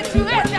right to it.